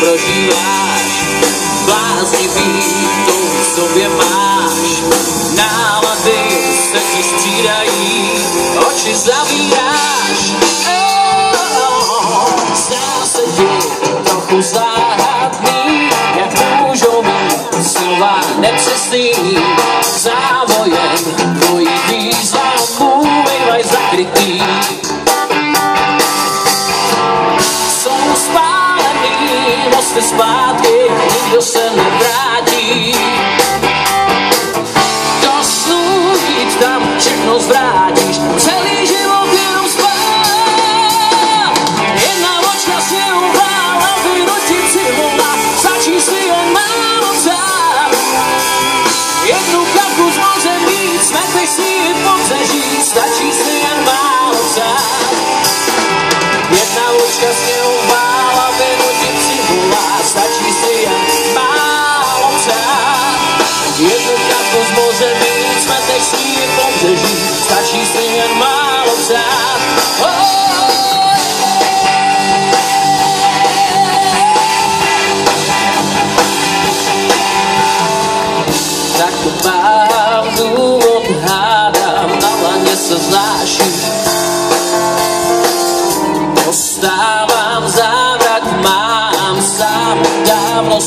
prožíváš, bláznivý to v sobě máš. Nálady se ti střídají, oči zavíráš. Zdá se ti trochu záhadný, jak můžou být slova nepřesný. Závojem tvojich významů bývaj zakrytý. está mám důvod hádám, se znáší. Dostávám mám sám, dávno.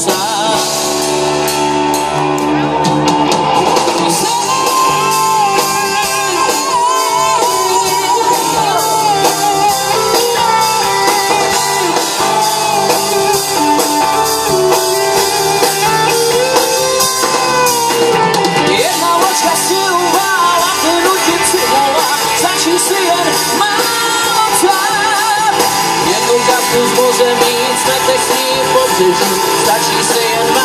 Málo psát. Jednu kapku z mít, smeteš si ji pobřeží, stačí si jen